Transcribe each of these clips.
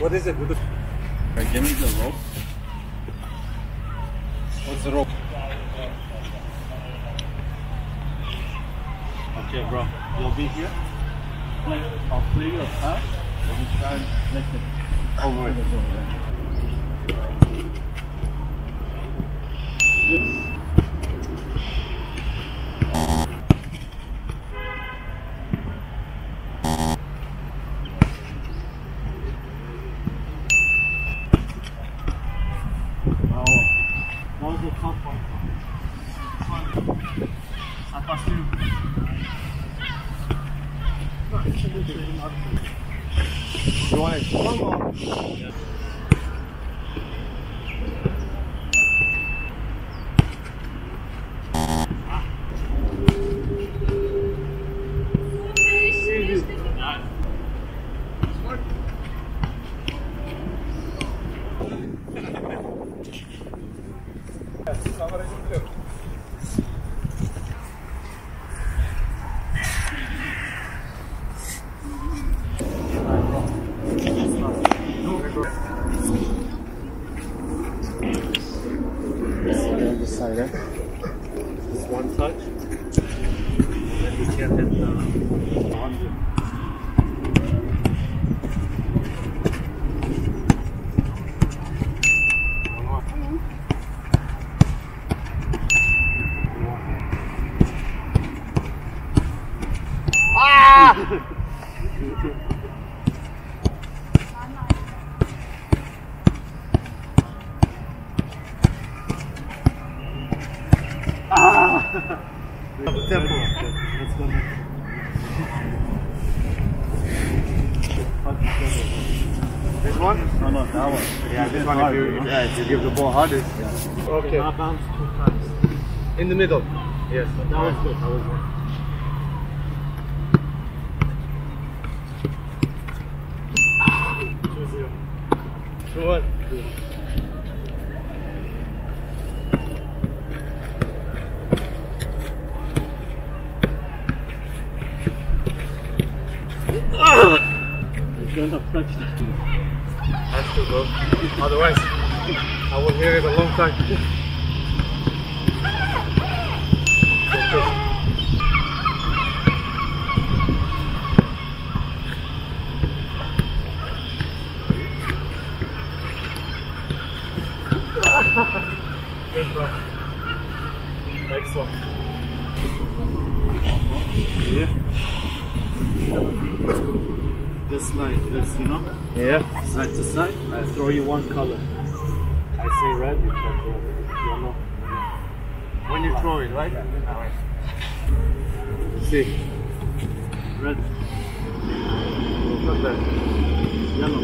What is it? Give me the rope. What's the rope? Okay, bro. You'll be here. I'll play your path. We'll try and make it over. Ça passe plus. You want it long or? on the side, eh? Just one touch. Then we can hit the on Tempo. Let's go. This one? No, no, that one. Yeah, this one. If you, you yeah, if you give the ball harder. Okay. Knock bounce two times. In the middle. Yes. But that was good. That was good. Two one. You shouldn't have. Has to go. Otherwise, I will hear it a long time. Good bro. Next one. Yeah. This like this, you know? Yeah. Side to side. I throw you one color. I say red, you can throw yellow. When you throw it, right? Alright. See. Red, Not that. yellow.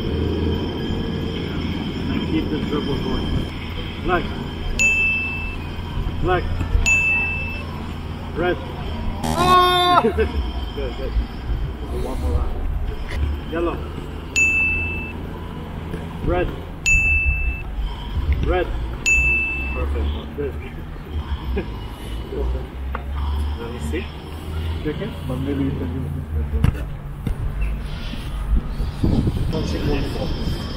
And keep the dribble going. Black. Black. Red. Ah! good, good. One more round. Yellow. Red. Red. Perfect. Good. Let me see. Chicken? But maybe you can use this. One second.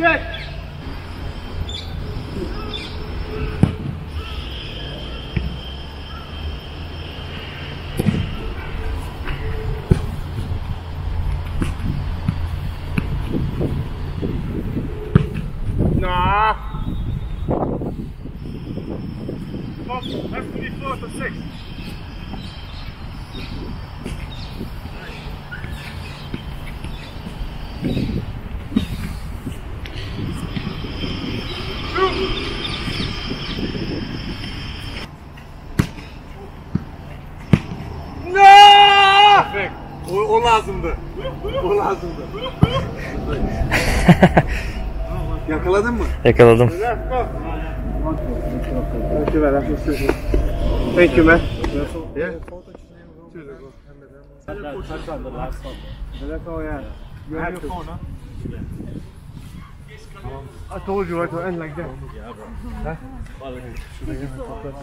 Check! Nah. Has to be four to six. Perfect. O, o lazımdı. O lazımdı. Yakaladın mı? Yakaladım. Thank you, man. Thank you, man. Yeah. That's all, yeah. You have your phone, huh? I told you right to end like that. Yeah, bro. Huh?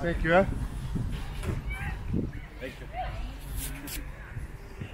Thank you, huh? Thank you.